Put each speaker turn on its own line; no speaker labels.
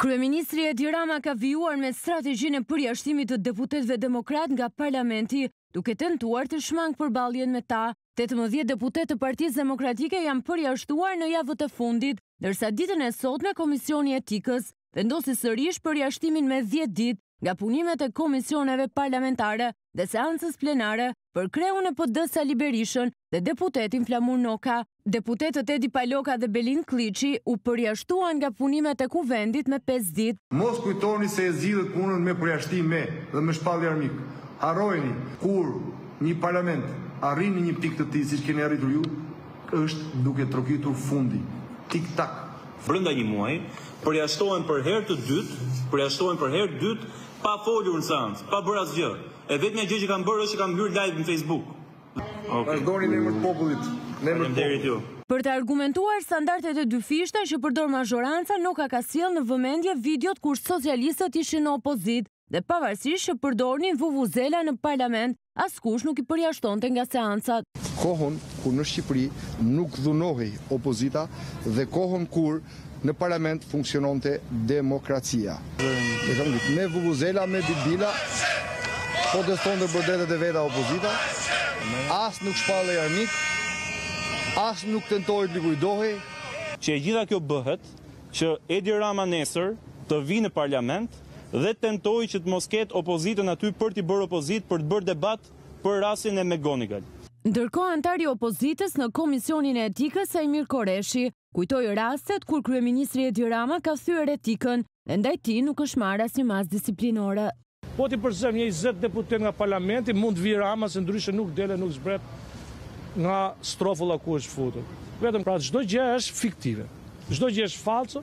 Kryeministri Edi Rama ka vijuar me strategjinë e përjashtimit të deputetëve demokratë nga Parlamenti, duke tentuar të shmangë përballjen me ta. Tetëmbëdhjetë deputetë të Partisë Demokratike janë përjashtuar në javët e fundit, ndërsa ditën e sotme Komisioni i Etikës vendosi sërish përjashtimin me dhjetë ditë nga punimet e komisioneve parlamentare dhe seancës plenare për kreun e PD Sali Berishën dhe deputetin Flamur Noka. Deputetët Edi Paloka dhe Belind Këlliçi u përjashtuan nga punimet e Kuvendit me pesë ditë.
Mos kujtoni se e zgjidhët punën me përjashtime dhe me shpallje armikë. Harrojeni, kur një parlament arrin në një pikë të tillë siç keni arritur ju, është duke trokitur fundi. Tik
tak. Brenda një muaji, përjashtohen për herë të dytë, përjashtohen për herë të dytë pa folur në seancë, pa bërë asgjë. E vetmja gjë që kanë bërë është që kanë hyrë live në Facebook.
Vazhdoni në emër të popullit, në emër të
popullit.
Për të argumentuar standardet e dyfishta që përdor mazhoranca, Noka ka sjellë në vëmendje videot kur socialistët ishin në opozitë dhe pavarësisht që përdornin vuvuzela në parlament, askush nuk i përjashtonte nga seancat.
Kohën kur në Shqipëri nuk dhunohej opozita dhe kohën kur Në parlament funksiononte demokracia. Me vuvuzela, me bilbila, protestonte për të drejtat e veta opozita, as nuk shpallej armik, as nuk tentohej të likuidohej.
Që e gjitha kjo bëhet, që Edi Rama nesër të vijë në parlament dhe tenton që të mos ketë opozitën aty për t'i bërë opozitë, për të bërë debat për rastin e McGonigal.
Ndërkohë anëtari i opozitës në Komisionin e Etikës, Saimir Korreshi, Kujtoi rastet kur kryeministri Edi Rama ka thyer etikën dhe ndaj tij nuk është marrë asnjë masë disiplinore.
Po t'i përzëmë njëzet deputetë nga Parlamenti mund të vijë Rama se ndryshe nuk del e nuk zbret nga strofulla ku është futur. Vetëm, pra çdo gjë është fiktive. Çdo gjë është fallco.